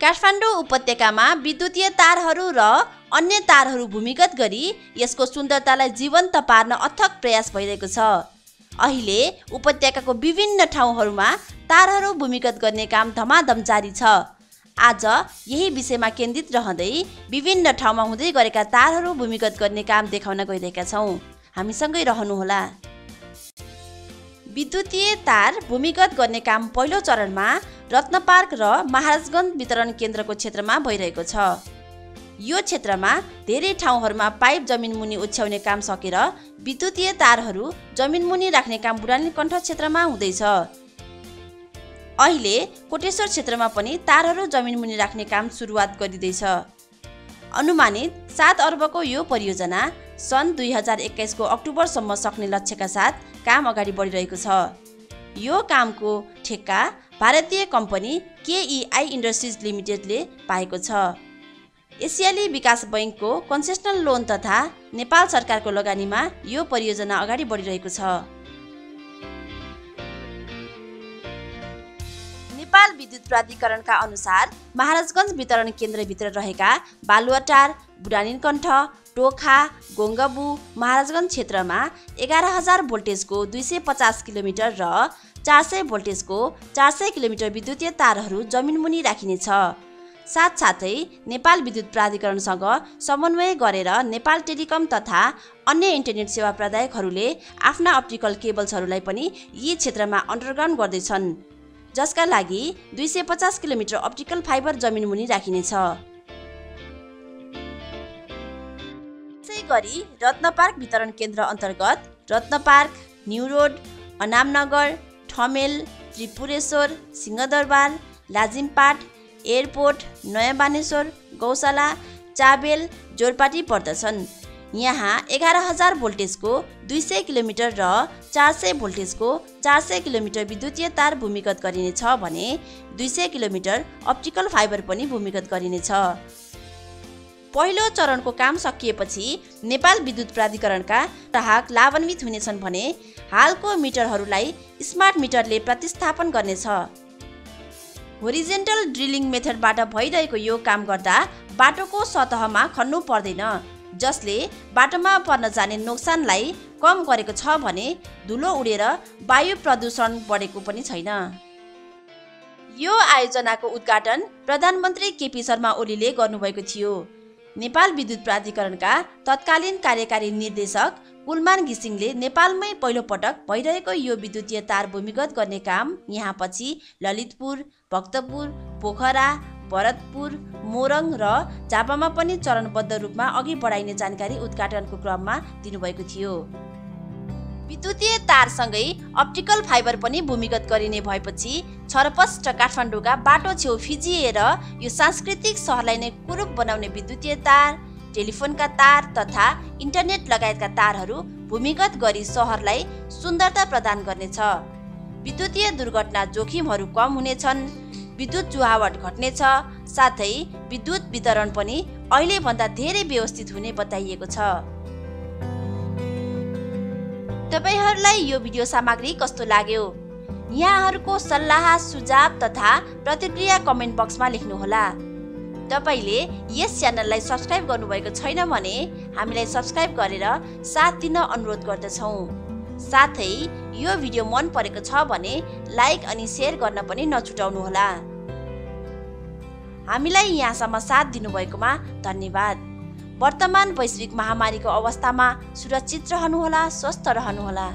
काठमाडौँ उपत्यकामा विद्युतीय तारहरू र अन्य तारहरू भूमिगत गरी यसको सुन्दरतालाई जीवन्त पार्न अथक प्रयास भइरहेको छ। अहिले उपत्यकाको विभिन्न ठाउँहरूमा तारहरू भूमिगत गर्ने काम धमाधम जारी छ। आज यही विषयमा केन्द्रित रहँदै विभिन्न ठाउँमा हुँदै गरेका तारहरू भूमिगत गर्ने काम देखाउन गइरहेका छौँ। हामीसँगै रहनुहोला। विद्युतीय तार भूमिगत गर्ने काम पहिलो चरणमा रत्न पार्क र महाराजगञ्ज वितरण केन्द्रको क्षेत्रमा भइरहेको छ। यो क्षेत्रमा धेरै ठाउँहरूमा पाइप जमिन मुनि ओछ्याउने काम सकेर विद्युतीय तारहरू जमिन मुनि राख्ने काम बुढानी कण्ठ क्षेत्रमा हुँदैछ अहिले कोटेश्वर क्षेत्रमा पनि तारहरू जमिन मुनि राख्ने काम सुरुवात गरिँदैछ। अनुमानित सात अर्बको यो परियोजना सन् दुई हजार एक्काइसको अक्टोबरसम्म सक्ने लक्ष्यका साथ काम अगाडि बढिरहेको छ। यो कामको ठेक्का भारतीय कम्पनी केइआई इन्डस्ट्रिज लिमिटेडले पाएको छ। एसियाली विकास बैङ्कको कन्सेसनल लोन तथा नेपाल सरकारको लगानीमा यो परियोजना अगाडि बढिरहेको छ। नेपाल विद्युत प्राधिकरणका अनुसार महाराजगञ्ज वितरण केन्द्रभित्र रहेका बालुवाटार बुढानीकण्ठ टोखा गोङ्गबु महाराजगञ्ज क्षेत्रमा एघार हजार भोल्टेजको दुई सय पचास किलोमिटर र चार सय भोल्टेजको चार सय किलोमिटर विद्युतीय तारहरू जमिनमुनि राखिनेछ। साथसाथै नेपाल विद्युत प्राधिकरणसँग समन्वय गरेर नेपाल टेलिकम तथा अन्य इन्टरनेट सेवा प्रदायकहरूले आफ्ना अप्टिकल केबल्सहरूलाई पनि यी क्षेत्रमा अन्डरग्राउन्ड गर्दैछन् जसका लागि दुई सय पचास किलोमिटर अप्टिकल फाइबर जमिन मुनि राखिनेछ। गरी रत्न पार्क वितरण केन्द्र अन्तर्गत Ratna park new road Anamnagar Thamel Tripureshwor Singhadurbar Lazimpat airport Naya Baneshwor Gaushala Chabahil Jorpati पर्दछन्। यहाँ एघार हजार भोल्टेजको दुई सय किलोमिटर र चार सय भोल्टेजको चार सय किलोमिटर विद्युतीय तार भूमिगत गरिनेछ भने दुई सय किलोमिटर अप्टिकल फाइबर पनि भूमिगत गरिनेछ। पहिलो चरणको काम सकिएपछि नेपाल विद्युत प्राधिकरणका ग्राहक लाभान्वित हुनेछन् भने हालको मिटरहरूलाई स्मार्ट मिटरले प्रतिस्थापन गर्नेछ। होरिजेन्टल ड्रिलिङ मेथडबाट भइरहेको यो काम गर्दा बाटोको सतहमा खन्नु पर्दैन जसले बाटोमा पर्न जाने नोक्सानलाई कम गरेको छ भने धुलो उडेर वायु प्रदूषण बढेको पनि छैन। यो आयोजनाको उद्घाटन प्रधानमन्त्री केपी शर्मा ओलीले गर्नुभएको थियो। नेपाल विद्युत प्राधिकरणका तत्कालीन कार्यकारी निर्देशक कुलमान घिसिङले नेपालमै पहिलोपटक भइरहेको यो विद्युतीय तार भूमिगत गर्ने काम यहाँ पछि ललितपुर भक्तपुर पोखरा भरतपुर मोरङ र झापामा पनि चरणबद्ध रूपमा अघि बढाइने जानकारी उद्घाटनको क्रममा दिनुभएको थियो। विद्युतीय तारसँगै अप्टिकल फाइबर पनि भूमिगत गरिने भएपछि छरपष्ट काठमाडौँका बाटो छेउ फिजिएर यो सांस्कृतिक सहरलाई नै कुरूप बनाउने विद्युतीय तार टेलिफोनका तार तथा इन्टरनेट लगायतका तारहरू भूमिगत गरी सहरलाई सुन्दरता प्रदान गर्नेछ। विद्युतीय दुर्घटना जोखिमहरू कम हुनेछन् विद्युत चुहावट घट्नेछ साथै विद्युत वितरण पनि अहिलेभन्दा धेरै व्यवस्थित हुने बताइएको छ। तपाईँहरूलाई यो भिडियो सामग्री कस्तो लाग्यो? यहाँहरूको सल्लाह सुझाव तथा प्रतिक्रिया कमेन्ट बक्समा लेख्नुहोला। तपाईँले यस च्यानललाई सब्सक्राइब गर्नुभएको छैन भने हामीलाई सब्सक्राइब गरेर साथ दिन अनुरोध गर्दछौँ। साथै यो भिडियो मन परेको छ भने लाइक अनि सेयर गर्न पनि नछुटाउनुहोला। हामीलाई यहाँसम्म साथ दिनुभएकोमा धन्यवाद। वर्तमान वैश्विक महामारीको अवस्थामा सुरक्षित रहनुहोला स्वस्थ रहनुहोला।